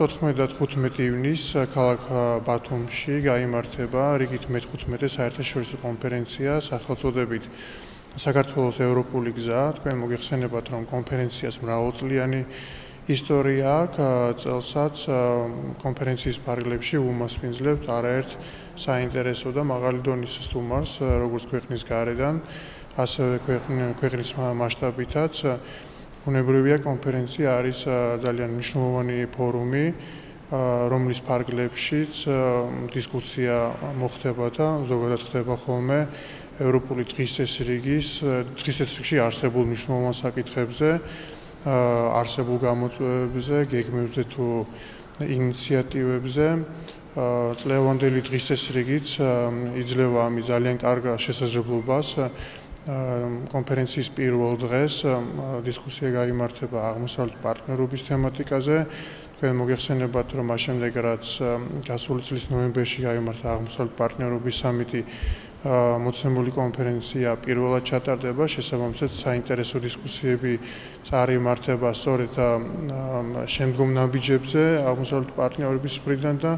14-15 ივნისს ქალაქ ბათუმში გამართება რიგით მე-15 საერთაშორისო კონფერენცია სახელწოდებით საქართველოს ევროპული გზა. თქვენ მოგეხსენებათ, რომ კონფერენციას მრავალწლიანი ისტორია აქვს. წელსაც კონფერენციის პარალელში უმასპინძლებთ არაერთ საინტერესო და მაღალი დონის სტუმარს, როგორც ქვეყნის გარედან, ასევე ქვეყნის მასშტაბითაც. უნებრივია კონფერენცია არის ძალიან მნიშვნელოვანი ფორუმი, რომლის ფარგლებშიც დისკუსია მოხდება და ზოგადად ხდება ხოლმე ევროპული დღის წესრიგის დღის წესრიგში არსებულ მნიშვნელოვან საკითხებზე, არსებულ გამოწვევებზე, გეგმებზე თუ ინიციატივებზე. წლევანდელი დღის წესრიგიც იძლევა ამის ძალიან კარგ შესაძლებლობას კონფერენციის პირველ დღეს დისკუსია გამართება აღმოსავლეთ პარტნიორობის თემატიკაზე. თქვენ მოგეხსენებათ, რომ მას შემდეგ რაც გასული წლის ნოემბერში გამართა აღმოსავლეთ პარტნიორობის სამიტი მოცემული კონფერენცია პირველად ჩატარდება, შესაბამისად საინტერესო დისკუსიები წარიმართება სწორედ შემდგომ ნაბიჯებზე აღმოსავლეთ პარტნიორობის მხრიდან და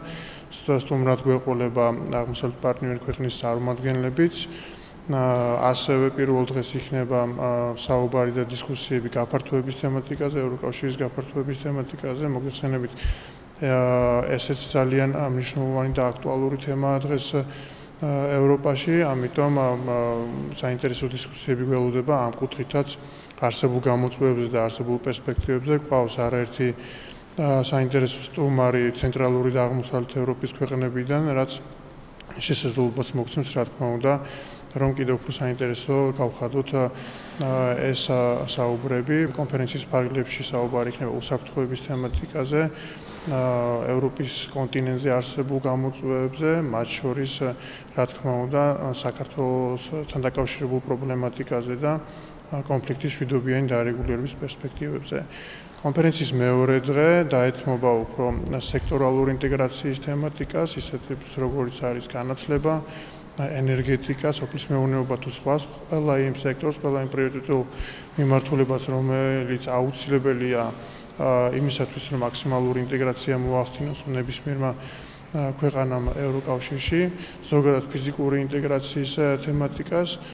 სტუმრად გვეყოლება აღმოსავლეთ პარტნიორი ქვეყნის წარმომადგენლებიც. ასევე პირველ დღეს იქნება საუბარი და დისკუსიები გაფართოების თემატიკაზე, ევროკავშირის გაფართოების თემატიკაზე, მოგეხსენებით ესეც ძალიან მნიშვნელოვანი და აქტუალური თემაა დღეს ევროპაში, ამიტომ საინტერესო დისკუსიები გველოდება ამ კუთხითაც არსებულ გამოწვევებზე და არსებულ პერსპექტივებზე. ყავს არაერთი საინტერესო სტუმარი ცენტრალური და აღმოსავლეთ ევროპის ქვეყნებიდან, რაც შესაძლებლობას მოგცემს, რა თქმა უნდა, რომ კიდევ უფრო საინტერესო გავხადოთ ეს საუბრები. კონფერენციის ფარგლებში საუბარი იქნება უსაფრთხოების თემატიკაზე ევროპის კონტინენტზე არსებულ გამოწვევებზე მათ შორის რა თქმა უნდა საქართველოსთან დაკავშირებულ პრობლემატიკაზე და კონფლიქტის შვიდობიანი დარეგულირების პერსპექტივებზე. კონფერენციის მეორე დღე დაეთმობა უფრო სექტორალური ინტეგრაციის თემატიკას ისეთ როგორც არის განათლება ენერგეტიკა, სოფლის მეურნეობა თუ სხვა, ყველა იმ სექტორს, ყველა იმ პრიორიტეტულ მიმართულებას, რომელიც აუცილებელია იმისათვის, რომ მაქსიმალური ინტეგრაცია მოახდინოს ნებისმიერმა ქვეყანამ ევროკავშირში, ზოგადად ფიზიკური ინტეგრაციის თემატიკას